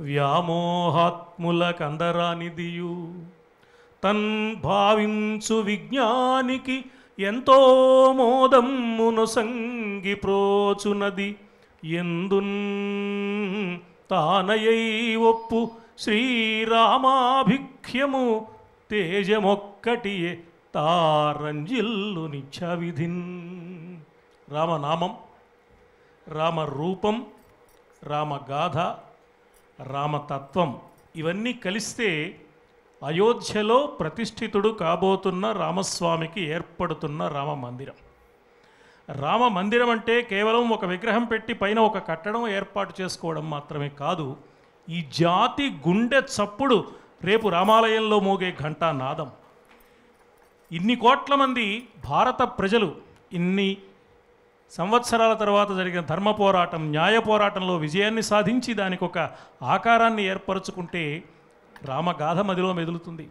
వ్యామోహాత్ముల కందరానిదియు తన్ భావించు విజ్ఞానికి ఎంతో మోదమ్మును సంగి ప్రోచునది. ఎందున్ తానయై ఒప్పు శ్రీరామాభిఖ్యము తేజమొక్కటియే తారంజిల్లు నిత్యవిధిన్ రామనామం రామరూపం రామగాథ. రామతత్వం. ఇవన్నీ కలిస్తే అయోధ్యలో ప్రతిష్ఠితుడు కాబోతున్న రామస్వామికి ఏర్పడుతున్న రామ మందిరం. రామ మందిరం అంటే కేవలం ఒక విగ్రహం పెట్టి పైన ఒక కట్టడం ఏర్పాటు చేసుకోవడం మాత్రమే కాదు ఈ జాతి గుండె చప్పుడు రేపు రామాలయంలో మోగే ఘంటా నాదం ఇన్ని కోట్ల మంది భారత ప్రజలు ఇన్ని సంవత్సరాల తర్వాత జరిగిన ధర్మ పోరాటం న్యాయ పోరాటంలో విజయాన్ని సాధించి దానికి ఒక ఆకారాన్ని ఏర్పరచుకుంటే రామగాథ మదిలో మెదులుతుంది.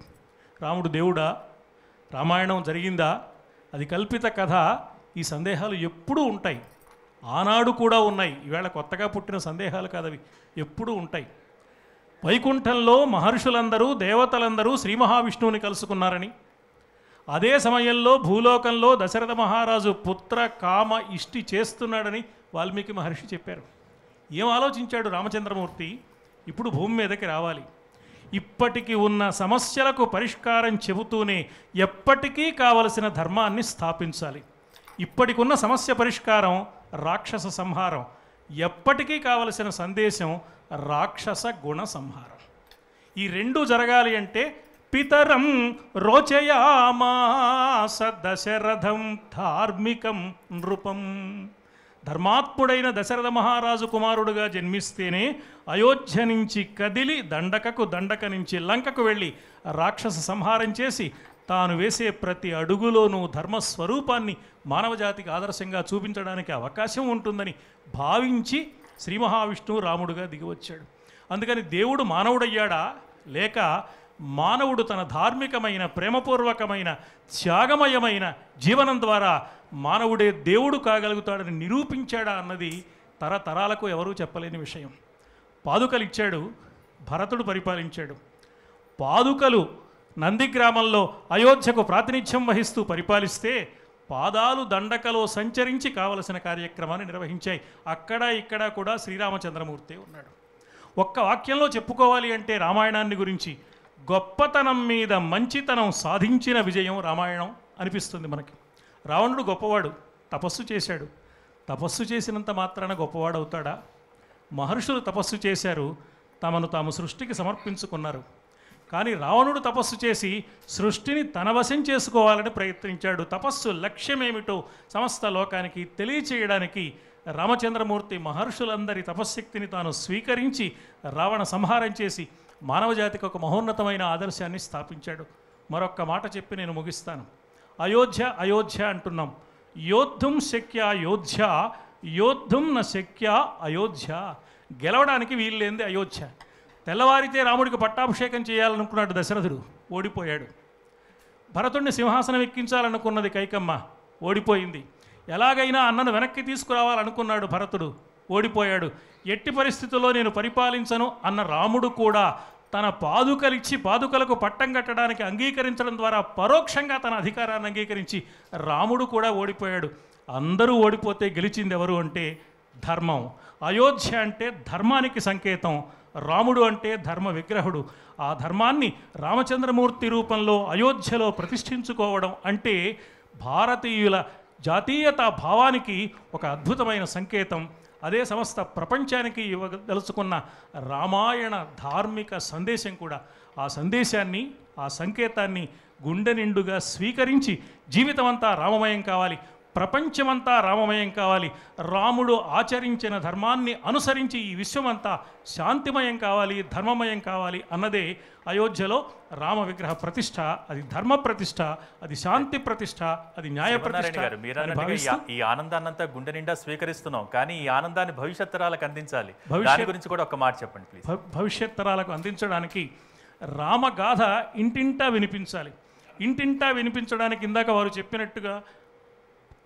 రాముడు దేవుడా రామాయణం జరిగిందా? అది కల్పిత కథ. ఈ సందేహాలు ఎప్పుడూ ఉంటాయి. ఆనాడు కూడా ఉన్నాయి. ఈవేళ కొత్తగా పుట్టిన సందేహాలు కాదవి ఎప్పుడూ ఉంటాయి. వైకుంఠంలో మహర్షులందరూ దేవతలందరూ శ్రీ మహావిష్ణువుని కలుసుకున్నారని అదే సమయంలో భూలోకంలో దశరథ మహారాజు పుత్ర కామ ఇష్టి చేస్తున్నాడని వాల్మీకి మహర్షి చెప్పారు. ఏం ఆలోచించాడు రామచంద్రమూర్తి? ఇప్పుడు భూమి మీదకి రావాలి. ఇప్పటికి ఉన్న సమస్యలకు పరిష్కారం చెబుతూనే ఎప్పటికీ కావలసిన ధర్మాన్ని స్థాపించాలి. ఇప్పటికున్న సమస్య పరిష్కారం రాక్షస సంహారం. ఎప్పటికీ కావలసిన సందేశం రాక్షస గుణ సంహారం. ఈ రెండు జరగాలి అంటే పితరం రోచయామాస దశరథం ధార్మికం నృపం. ధర్మాత్ముడైన దశరథ మహారాజు కుమారుడుగా జన్మిస్తేనే అయోధ్య నుంచి కదిలి దండకకు దండక నుంచి లంకకు వెళ్ళి రాక్షస సంహారం చేసి తాను వేసే ప్రతి అడుగులోనూ ధర్మస్వరూపాన్ని మానవజాతికి ఆదర్శంగా చూపించడానికి అవకాశం ఉంటుందని భావించి శ్రీ మహావిష్ణువు రాముడుగా దిగివచ్చాడు. అందుకని దేవుడు మానవుడయ్యాడా? లేక మానవుడు తన ధార్మికమైన ప్రేమపూర్వకమైన త్యాగమయమైన జీవనం ద్వారా మానవుడే దేవుడు కాగలుగుతాడని నిరూపించాడా అన్నది తరతరాలకు ఎవరూ చెప్పలేని విషయం. పాదుకలు ఇచ్చాడు భరతుడు పరిపాలించాడు. పాదుకలు నందిగ్రామంలో అయోధ్యకు ప్రాతినిధ్యం వహిస్తూ పరిపాలిస్తే పాదాలు దండకలో సంచరించి కావలసిన కార్యక్రమాన్ని నిర్వహించాయి. అక్కడ ఇక్కడ కూడా శ్రీరామచంద్రమూర్తి ఉన్నాడు. ఒక్క వాక్యంలో చెప్పుకోవాలి అంటే రామాయణాన్ని గురించి గొప్పతనం మీద మంచితనం సాధించిన విజయం రామాయణం అనిపిస్తుంది మనకి. రావణుడు గొప్పవాడు తపస్సు చేశాడు. తపస్సు చేసినంత మాత్రాన గొప్పవాడు అవుతాడా? మహర్షులు తపస్సు చేశారు తమను తాము సృష్టికి సమర్పించుకున్నారు. కానీ రావణుడు తపస్సు చేసి సృష్టిని తన వశం చేసుకోవాలని ప్రయత్నించాడు. తపస్సు లక్ష్యమేమిటో సమస్త లోకానికి తెలియచేయడానికి రామచంద్రమూర్తి మహర్షులందరి తపశ్శక్తిని తాను స్వీకరించి రావణ సంహారం చేసి మానవజాతికి ఒక మహోన్నతమైన ఆదర్శాన్ని స్థాపించాడు. మరొక్క మాట చెప్పి నేను ముగిస్తాను. అయోధ్య అయోధ్య అంటున్నాం. యోద్ధం శక్య అయోధ్య. యోద్ధం న శక్య అయోధ్య. గెలవడానికి వీల్లేంది అయోధ్య. తెల్లవారితే రాముడికి పట్టాభిషేకం చేయాలనుకున్నాడు దశరథుడు. ఓడిపోయాడు. భరతుడిని సింహాసనం ఎక్కించాలనుకున్నది కైకమ్మ. ఓడిపోయింది. ఎలాగైనా అన్నను వెనక్కి తీసుకురావాలనుకున్నాడు భరతుడు. ఓడిపోయాడు. ఎట్టి పరిస్థితుల్లో నేను పరిపాలించను అన్న రాముడు కూడా తన పాదుకలిచ్చి పాదుకలకు పట్టం కట్టడానికి అంగీకరించడం ద్వారా పరోక్షంగా తన అధికారాన్ని అంగీకరించి రాముడు కూడా ఓడిపోయాడు. అందరూ ఓడిపోతే గెలిచింది ఎవరు అంటే ధర్మం. అయోధ్య అంటే ధర్మానికి సంకేతం. రాముడు అంటే ధర్మ విగ్రహుడు. ఆ ధర్మాన్ని రామచంద్రమూర్తి రూపంలో అయోధ్యలో ప్రతిష్ఠించుకోవడం అంటే భారతీయుల జాతీయతా భావానికి ఒక అద్భుతమైన సంకేతం. అదే సమస్త ప్రపంచానికి ఇవ్వదలుచుకున్న రామాయణ ధార్మిక సందేశం కూడా ఆ సందేశాన్ని ఆ సంకేతాన్ని గుండె నిండుగా స్వీకరించి జీవితమంతా రామమయం కావాలి. ప్రపంచమంతా రామమయం కావాలి. రాముడు ఆచరించిన ధర్మాన్ని అనుసరించి ఈ విశ్వమంతా శాంతిమయం కావాలి ధర్మమయం కావాలి అన్నదే అయోధ్యలో రామ విగ్రహ ప్రతిష్ట. అది ధర్మ ప్రతిష్ట అది శాంతి ప్రతిష్ట అది న్యాయ ప్రతిష్ట గారు మీరు ఈ భావిస్తూ ఆ- ఈ ఆనందాన్నంతా గుండె నిండా స్వీకరిస్తున్నాం. కానీ ఈ ఆనందాన్ని భవిష్యత్ తరాలకు అందించాలి భవిష్యత్- గురించి కూడా ఒక మాట చెప్పండి ప్లీజ్ భవిష్యత్ తరాలకు అందించడానికి రామగాథ ఇంటింటా వినిపించాలి. ఇంటింటా వినిపించడానికి ఇందాక వారు చెప్పినట్టుగా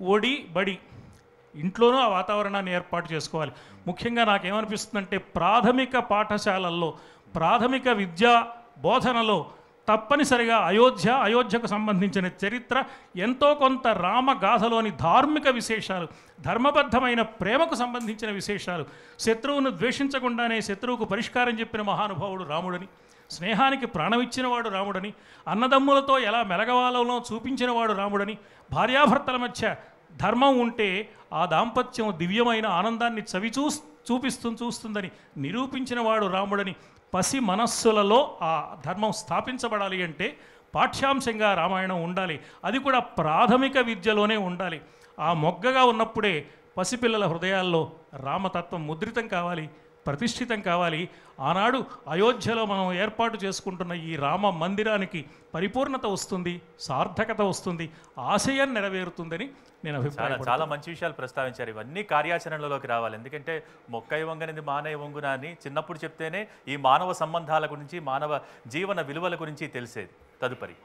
ఒడి బడి. ఇంట్లోనూ ఆ వాతావరణాన్ని ఏర్పాటు చేసుకోవాలి. ముఖ్యంగా నాకేమనిపిస్తుందంటే ప్రాథమిక పాఠశాలల్లో ప్రాథమిక విద్యా బోధనలో తప్పనిసరిగా అయోధ్య అయోధ్యకు సంబంధించిన చరిత్ర ఎంతో కొంత రామగాథలోని ధార్మిక విశేషాలు ధర్మబద్ధమైన ప్రేమకు సంబంధించిన విశేషాలు శత్రువును ద్వేషించకుండానే శత్రువుకు పరిష్కారం చెప్పిన మహానుభావుడు రాముడని. స్నేహానికి ప్రాణమిచ్చినవాడు రాముడని అన్నదమ్ములతో ఎలా మెలగవాలలో చూపించినవాడు రాముడని భార్యాభర్తల మధ్య ధర్మం ఉంటే ఆ దాంపత్యం దివ్యమైన ఆనందాన్ని చవిచూ చూపిస్తూ చూస్తుందని నిరూపించినవాడు రాముడని పసి మనస్సులలో ఆ ధర్మం స్థాపించబడాలి అంటే పాఠ్యాంశంగా రామాయణం ఉండాలి. అది కూడా ప్రాథమిక విద్యలోనే ఉండాలి. ఆ మొగ్గగా ఉన్నప్పుడే పసిపిల్లల హృదయాల్లో రామతత్వం ముద్రితం కావాలి. ప్రతిష్ఠితం కావాలి. ఆనాడు అయోధ్యలో మనం ఏర్పాటు చేసుకుంటున్న ఈ రామ మందిరానికి పరిపూర్ణత వస్తుంది సార్థకత వస్తుంది ఆశయం నెరవేరుతుందని నేను చాలా అభిప్రాయపడుతున్నాను చాలా మంచి విషయాలు ప్రస్తావించారు. ఇవన్నీ కార్యాచరణలోకి రావాలి. ఎందుకంటే మొక్క వంగనిది మానవ వంగున అని చిన్నప్పుడు చెప్తేనే ఈ మానవ సంబంధాల గురించి మానవ జీవన విలువల గురించి తెలిసేది తదుపరి.